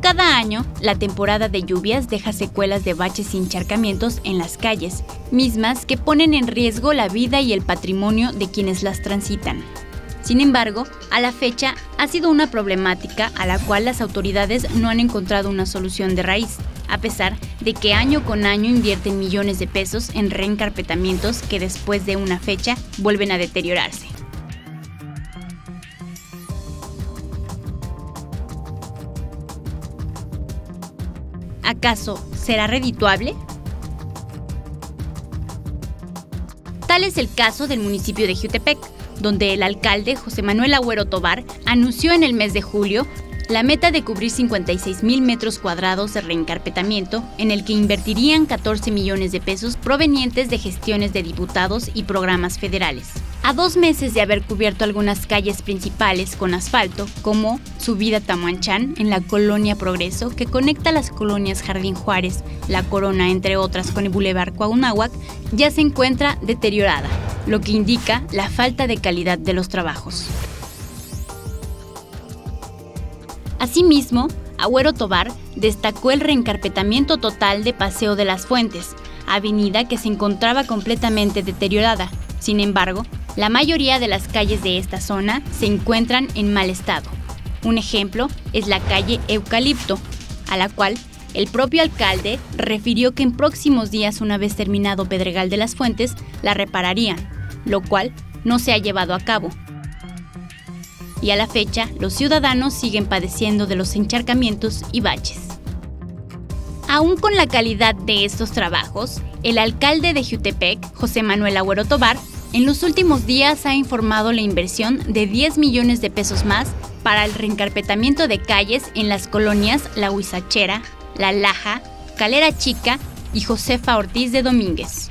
cada año, la temporada de lluvias deja secuelas de baches y encharcamientos en las calles, mismas que ponen en riesgo la vida y el patrimonio de quienes las transitan. Sin embargo, a la fecha ha sido una problemática a la cual las autoridades no han encontrado una solución de raíz, a pesar de que año con año invierten millones de pesos en reencarpetamientos que después de una fecha vuelven a deteriorarse. ¿Acaso será redituable? Tal es el caso del municipio de Jutepec, donde el alcalde José Manuel Agüero Tobar anunció en el mes de julio la meta de cubrir 56 mil metros cuadrados de reencarpetamiento, en el que invertirían 14 millones de pesos provenientes de gestiones de diputados y programas federales. A dos meses de haber cubierto algunas calles principales con asfalto, como Subida Tamuanchán en la colonia Progreso, que conecta las colonias Jardín Juárez, La Corona, entre otras, con el Boulevard Cuauhnáhuac, ya se encuentra deteriorada, lo que indica la falta de calidad de los trabajos. Asimismo, Agüero Tobar destacó el reencarpetamiento total de Paseo de las Fuentes, avenida que se encontraba completamente deteriorada. Sin embargo, la mayoría de las calles de esta zona se encuentran en mal estado. Un ejemplo es la calle Eucalipto, a la cual el propio alcalde refirió que en próximos días, una vez terminado Pedregal de las Fuentes, la repararían, lo cual no se ha llevado a cabo, y a la fecha los ciudadanos siguen padeciendo de los encharcamientos y baches. Aún con la calidad de estos trabajos, el alcalde de Jutepec, José Manuel Agüero Tobar, en los últimos días ha informado la inversión de 10 millones de pesos más para el reencarpetamiento de calles en las colonias La Huizachera, La Laja, Calera Chica y Josefa Ortiz de Domínguez.